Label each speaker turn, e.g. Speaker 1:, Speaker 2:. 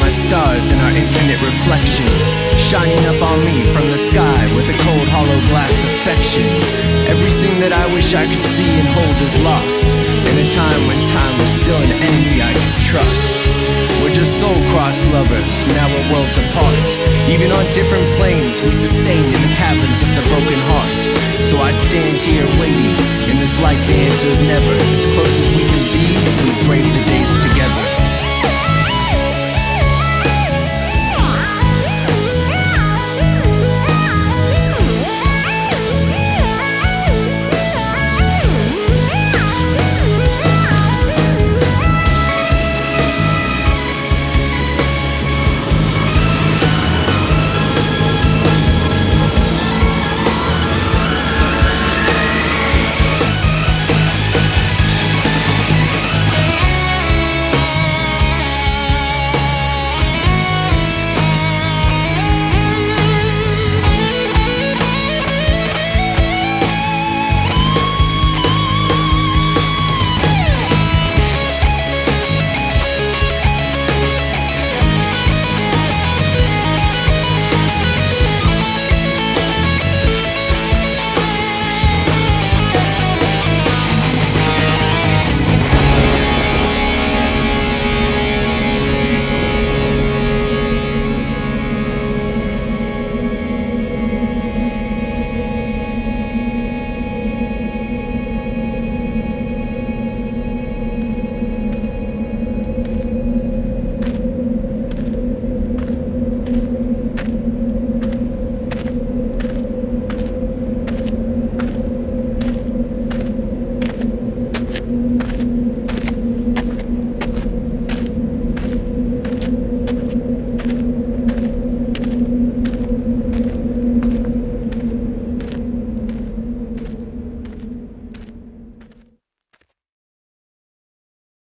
Speaker 1: my stars in our infinite reflection. Shining up on me from the sky with a cold hollow glass affection. Everything that I wish I could see and hold is lost. In a time when time was still an enemy I could trust. We're just soul-crossed lovers, now we're worlds apart. Even on different planes we sustain in the caverns of the broken heart. So I stand here waiting, in this life the answer is never As close as we can be, we brave the